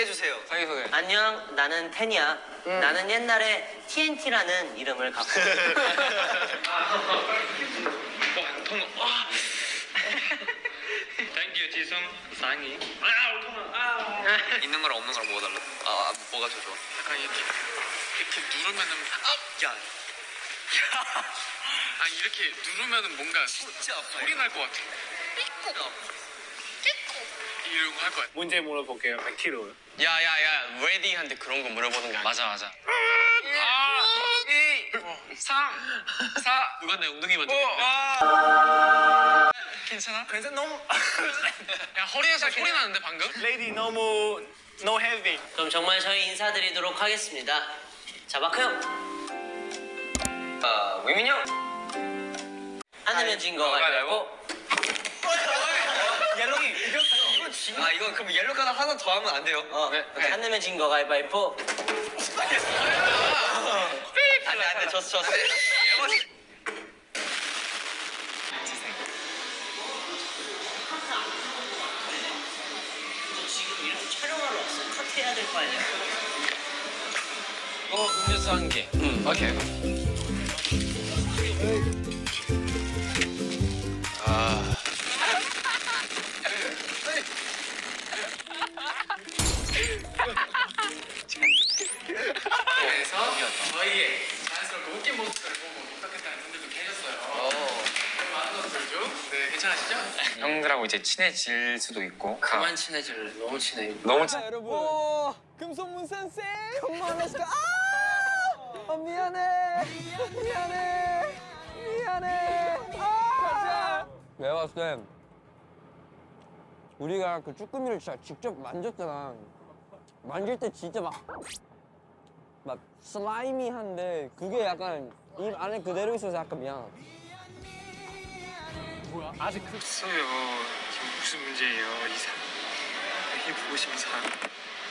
해주세요. 자기소개. 안녕, 나는 텐이야. 나는 옛날에 TNT라는 이름을 갖고 thank you 지성 상이 있는 거랑 없는 거랑 뭐가 달라? 아, 뭐가 더 좋아? 약간 이렇게 이렇게 누르면은 야, 아 이렇게 누르면은 뭔가 진짜 아파. 소리 날 것 같아 이런 거할것 같아 문제 물어볼게요. 100kg. 야야야, 레디한테 그런 거 물어보는 게 아니야. 맞아 맞아 아 2 3 4 누가 내 엉덩이 만져? 괜찮아? 괜찮 너무 야 허리에서 소리 나는데 방금? 레이디 너무 no heavy. 그럼 정말 저희 인사드리도록 하겠습니다. 자, 마크 형. 아, 위민 형. 안 내면 진거 가위바위보. 옐로이 이겼어. 아, 이거 그럼 옐로 카드 하나 더 하면 안 돼요? 어, 안 내면 진 거 가위바위보. 안돼 안돼 졌어 졌어. 저 지금 이렇게 촬영하러 왔어. 컷 해야 될 거 아니야. 어 음료수 한개 오케이 형들하고 이제 친해질 수도 있고 그만 친해질래 너무 친해 너무 친 여러분. 금손문 선생. 고. 아! 아 미안해. 미안해. 미안해. 아! 내가 봤을 땐 우리가 그 쭈꾸미를 진짜 직접 만졌잖아. 만질 때 진짜 막, 막 슬라이미한데 그게 약간 입 안에 그대로 있어서 약간 미안하다. 아직 그 없어요 지금 무슨 문제예요 이상 이게 보고 싶은 사람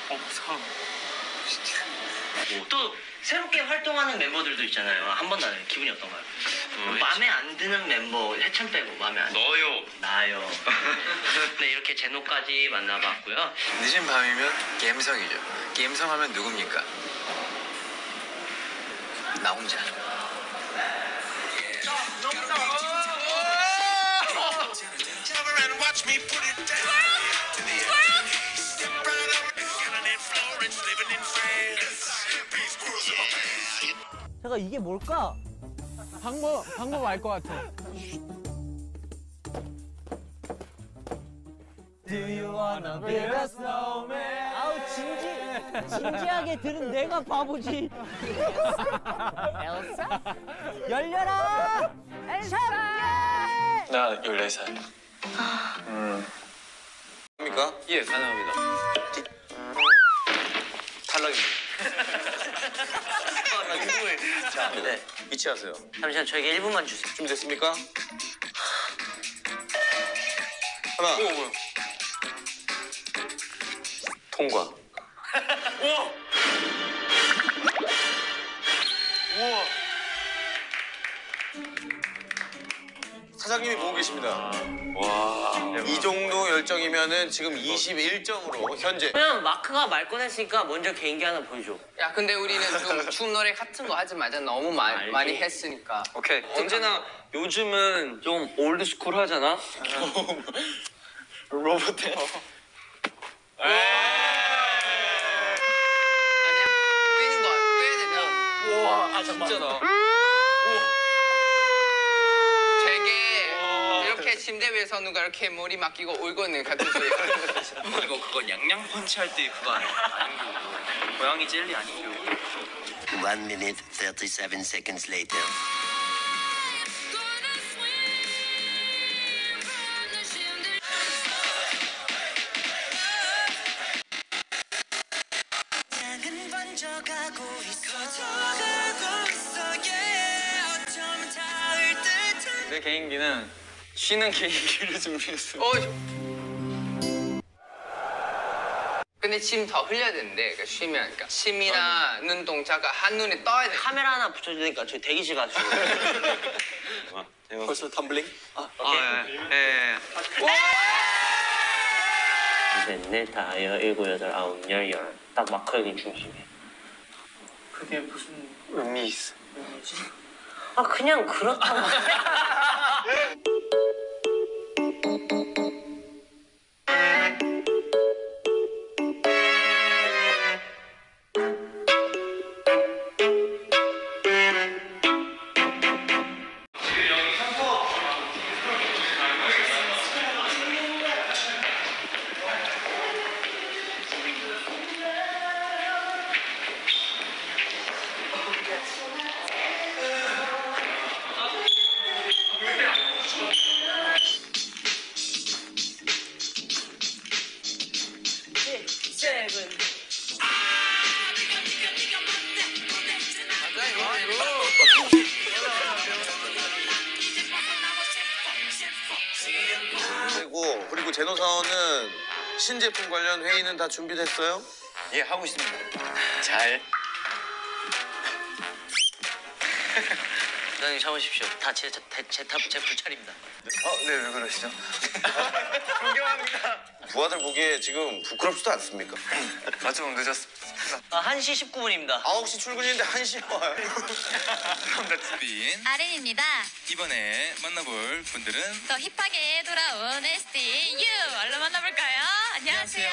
없어 진짜 또 새롭게 활동하는 멤버들도 있잖아요. 한 번 나는 기분이 어떤가요? 마음에 안 드는 멤버 해찬 빼고 마음에 안 너요. 나요. 네 이렇게 제노까지 만나봤고요. 늦은 밤이면 갬성이죠. 갬성하면 누굽니까? 나 혼자. 제가 이게 뭘까? 방법 방법 알 것 같아. Do you wanna be a snowman? 아우 진지 진지하게 들은 내가 바보지. 엘사? 열려라! 엘사! 나 14살 입니까? 예 가능합니다 탈락입니다. 자, 네. 위치하세요. 잠시만 저에게 1분만 주세요. 준비됐습니까? 하나. 오 뭐야 통과. 사장님이 보고 계십니다. 와. 이 정도 열정이면은 지금 21점으로 현재. 그냥 마크가 말 꺼냈으니까 먼저 개인기 하나 보여줘. 야 근데 우리는 좀 춤 노래 같은 거 하지 말자 너무 많이, 알지. 많이 했으니까 오케이. 언제나 요즘은 좀 올드스쿨 하잖아. 로봇. 아니야? 뛰는 거 뛰어야 되나? 와, 아 진짜다. 되게 이렇게 침대 위에서 누가 이렇게 머리 맡기고 울고 있는 같은 소리야 이거 그건 양양 펀치 할 때 그거 아니야? 아닌 교 고양이 젤리 아닌 교 One minute, 37 seconds later. 내 개인기는 쉬는 개인기를 준비했어 어, 근데 침더 흘려야 되는데 그러니까 쉬면 그러니까 침이나 눈 동자가 한 눈에 떠야 돼 카메라 하나 붙여주니까 저희 대기실 가지고. 벌써 텀블링? 아, 예. 예, 예. 셋, 넷, 다, 여, 일곱, 여덟, 아홉, 열, 열. 딱 마커 여기 중심에. 그게 무슨 의미 있어. 아 그냥 그렇다고. 그리고 제노사원은 신제품 관련 회의는 다 준비됐어요? 예, 하고 있습니다. 잘. 부장님 참으십시오. 다 제 제, 탓, 제 불찰입니다. 어, 네, 왜 그러시죠? 부하들 보기에 지금 부끄럽지도 않습니까? 아, 좀 늦었습니다. 아, 1시 19분입니다. 9시 출근인데 1시에 와요. 빈 아린입니다. 이번에 만나볼 분들은 더 힙하게 돌아온 ST U 얼른 만나볼까요? 안녕하세요.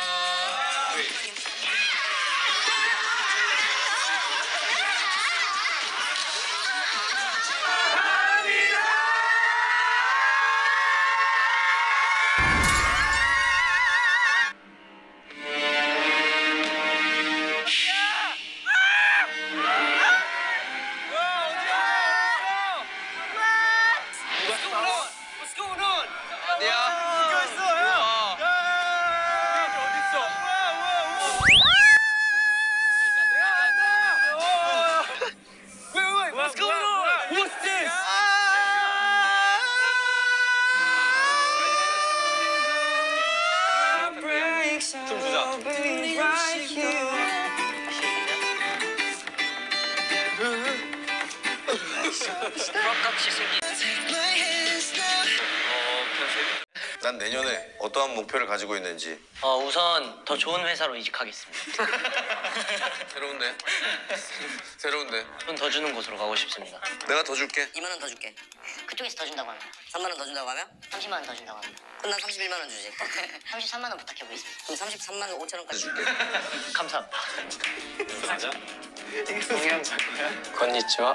난 내년에 어떠한 목표를 가지고 있는지 어, 우선 더 좋은 회사로 이직하겠습니다. 새로운데 새로운데 돈 더 주는 곳으로 가고 싶습니다. 내가 더 줄게 2만 원 더 줄게. 그쪽에서 더 준다고 하면 3만 원 더 준다고 하면? 30만 원 더 준다고 하면 그럼 난 31만 원 주지. 33만 원 부탁해 보겠습니다. 그럼 33만 원 5천 원까지 줄게. 감사합니다. こんにちは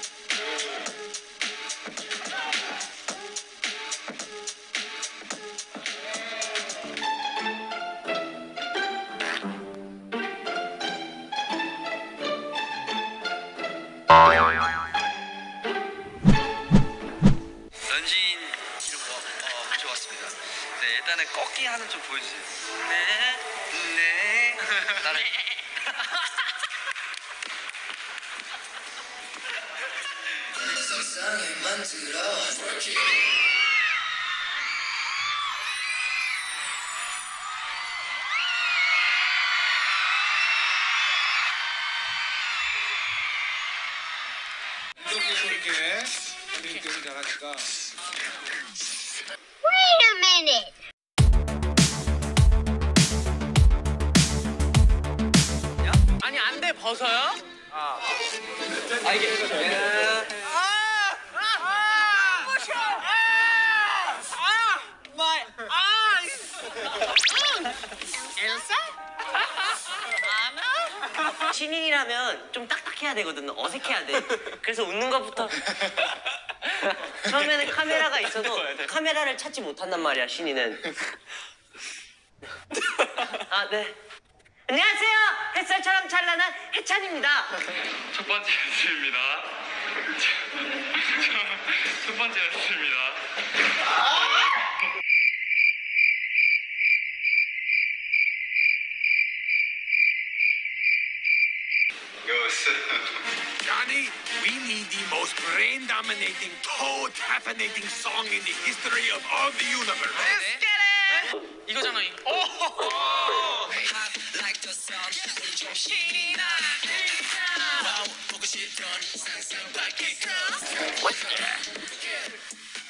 나는 이렇게 선생님께서 잘하니까 Wait a minute. 아니 안돼 벗어요? 신인이라면 좀 딱딱해야 되거든. 어색해야 돼. 그래서 웃는 것부터. 처음에는 카메라가 있어도 카메라를 찾지 못한단 말이야, 신인은. 아, 네. 안녕하세요. 햇살처럼 찬란한 해찬입니다. 첫 번째 연습입니다. 첫 번째 연습입니다. 요 Johnny, we need the most brain-dominating, toe-tappinating song in the history of all the universe. 이거잖아. 이- 오! Like the